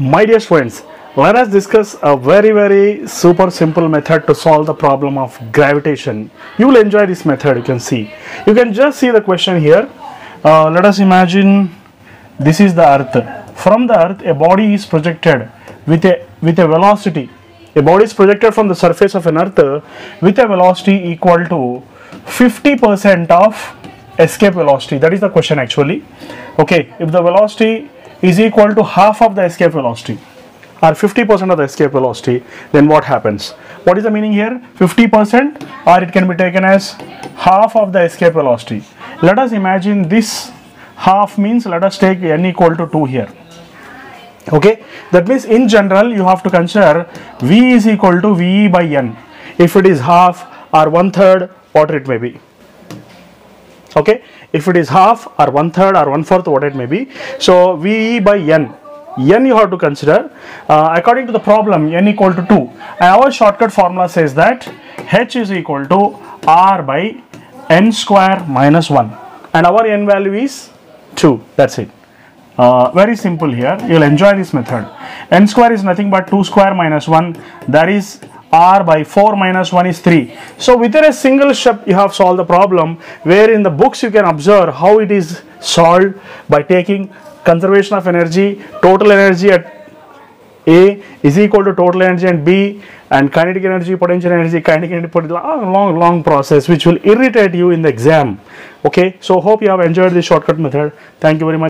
My dear friends, let us discuss a very very super simple method to solve the problem of gravitation. You will enjoy this method you can see. You can just see the question here. Uh, let us imagine this is the earth. From the earth a body is projected with a with a velocity. A body is projected from the surface of an earth with a velocity equal to 50% of escape velocity. That is the question actually. Okay, if the velocity is equal to half of the escape velocity or 50% of the escape velocity then what happens? What is the meaning here? 50% or it can be taken as half of the escape velocity. Let us imagine this half means let us take n equal to 2 here. Okay? That means in general you have to consider v is equal to ve by n. If it is half or one third what it may be okay? If it is half or one third or one fourth what it may be. So ve by n. N you have to consider. Uh, according to the problem n equal to 2 our shortcut formula says that h is equal to r by n square minus 1 and our n value is 2 that's it. Uh, very simple here. You'll enjoy this method. N square is nothing but 2 square minus 1 that is r by 4 minus 1 is 3 so within a single step you have solved the problem where in the books you can observe how it is solved by taking conservation of energy total energy at a is equal to total energy and b and kinetic energy potential energy kinetic energy potential long long long process which will irritate you in the exam. Okay? So hope you have enjoyed this shortcut method. Thank you very much